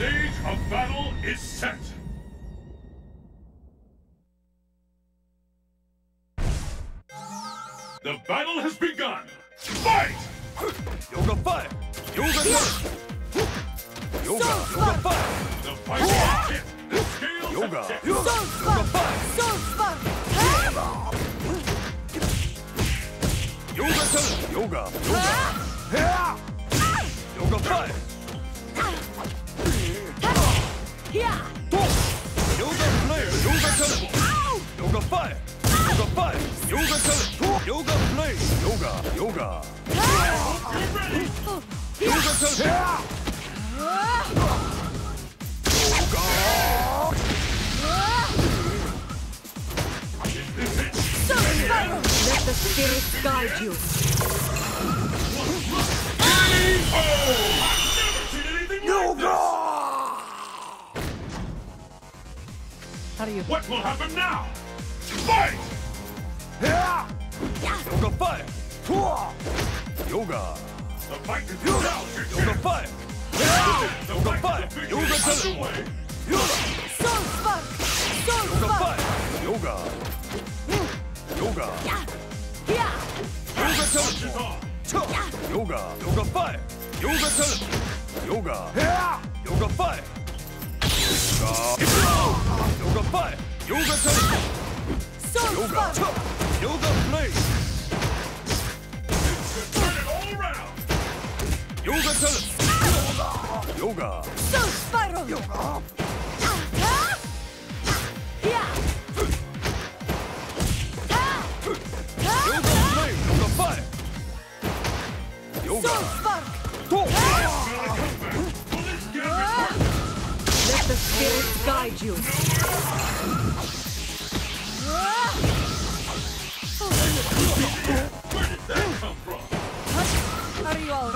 stage of battle is set! The battle has begun! Fight! Yoga fire! Yoga fire! Yoga, yoga fire! The fight is hit! Yoga scales yoga. have tipped! Yoga, yoga fire! Yoga turn! Yoga, yoga! Yoga fire! Let the spirits guide you. How do you... What will happen now? Fight! Yoga fire! Yoga, The fight is now yoga fire! Yoga fight fire! is officially Yoga turn! underway. Soul Spark! Soul Yoga Spark! fire! Yoga, yoga, Yeah! yoga turn! Is on. Yoga, yoga fire! Yoga ヨガチャレンジヨガヨガレチャヨガソンイヨガアタヤタヨヨガヨガソンスパロトー Let the Spirit guide you. Where did that come from? Are you all